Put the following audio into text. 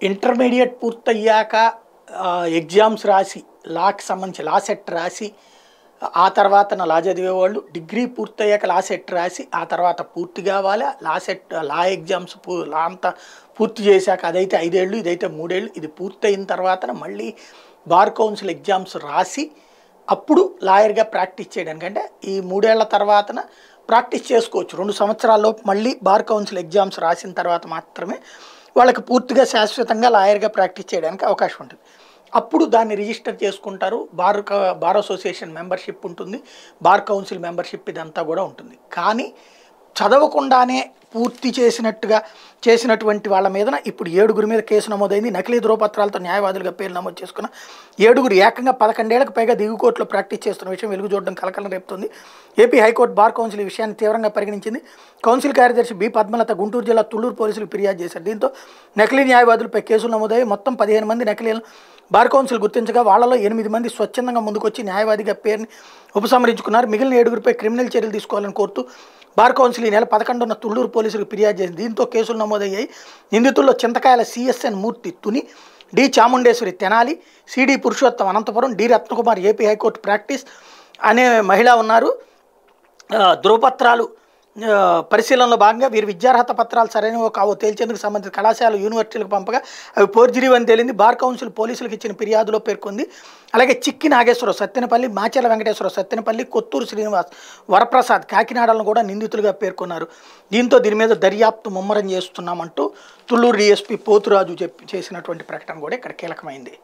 Intermediate పూర్తయ్యాక exams రాసి లాకి సంబంధించి లా సెట్ రాసి ఆ తర్వాత నా లా చదివేవాళ్ళు డిగ్రీ పూర్తయ్యాక లా సెట్ రాసి ఆ తర్వాత పూర్తి కావాలి లా సెట్ లా ఎగ్జామ్స్ పూ లా అంతా పూర్తి చేశాక అదైతే ఐదేళ్ళు ఇదైతే మూడేళ్ళు ఇది పూర్తయిన తర్వాత మళ్ళీ బార్ కౌన్సిల్ ఎగ్జామ్స్ రాసి అప్పుడు లాయర్గా ప్రాక్టీస్ చేయడానికి అంటే ఈ మూడేళ్ళ తర్వాతన ప్రాక్టీస్ చేసుకోవచ్చు. రెండు సంవత్సరాల్లోపు మళ్ళీ బార్ కౌన్సిల్ ఎగ్జామ్స్ రాసిన తర్వాత మాత్రమే వాళ్ళకి పూర్తిగా శాశ్వతంగా లాయర్గా ప్రాక్టీస్ చేయడానికి అవకాశం ఉంటుంది. అప్పుడు దాన్ని రిజిస్టర్ చేసుకుంటారు. బార్ బార్ అసోసియేషన్ మెంబర్షిప్ ఉంటుంది. బార్ కౌన్సిల్ మెంబర్షిప్ ఇదంతా కూడా ఉంటుంది. కానీ చదవకుండానే పూర్తి చేసినట్టుగా చేసినటువంటి వాళ్ళ మీదన ఇప్పుడు ఏడుగురి మీద కేసు నమోదైంది. నకిలీ ధ్రువపత్రాలతో న్యాయవాదులుగా పేరు నమోదు చేసుకున్న ఏడుగురు ఏకంగా పదకొండేళ్ళకు పైగా దిగు కోర్టులో ప్రాక్టీస్ చేస్తున్న విషయం వెలుగు చూడడం కలకలం రేపుతుంది. AP high court bar council ఈ విషయాన్ని తీవ్రంగా పరిగణించింది. కౌన్సిల్ కార్యదర్శి బి పద్మలత గుంటూరు జిల్లా తుళ్ళూరు పోలీసులు ఫిర్యాదు చేశారు. దీంతో నకిలీ న్యాయవాదులపై కేసులు నమోదయ్యి మొత్తం పదిహేను మంది నకిలీలను బార్ కౌన్సిల్ గుర్తించగా వాళ్ళలో ఎనిమిది మంది స్వచ్ఛందంగా ముందుకొచ్చి న్యాయవాదిగా పేరుని ఉపసంహరించుకున్నారు. మిగిలిన ఏడుగురిపై క్రిమినల్ చర్యలు తీసుకోవాలని కోరుతూ బార్ కౌన్సిల్ ఈ నెల పదకొండున తుళ్ళూరు పోలీసులకు ఫిర్యాదు చేసింది. దీంతో కేసులు నమోదయ్యాయి. నిందితుల్లో Chintakayala CSN Murthy Tuni D Chamundeswari Tenali CD Purushottam Anantapuram D Ratnakumar AP high court practice అనే మహిళ ఉన్నారు. ధృవపత్రాలు పరిశీలనలో భాగంగా వీరి విద్యార్హత పత్రాలు సరైనవో కావో తేల్చేందుకు సంబంధించిన కళాశాల యూనివర్సిటీలకు పంపగా అవి పోర్జరీ అని తేలింది. బార్ కౌన్సిల్ పోలీసులకు ఇచ్చిన ఫిర్యాదులో పేర్కొంది. అలాగే చిక్కి నాగేశ్వరరావు సత్తెనపల్లి మాచర్ల వెంకటేశ్వరరావు సత్తెనపల్లి కొత్తూరు శ్రీనివాస్ వరప్రసాద్ కాకినాడలను కూడా నిందితులుగా పేర్కొన్నారు. దీంతో దీని మీద దర్యాప్తు ముమ్మరం చేస్తున్నామంటూ తుళ్ళూరు డిఎస్పీ పోతురాజు చెప్పి చేసినటువంటి ప్రకటన కూడా ఇక్కడ కీలకమైంది.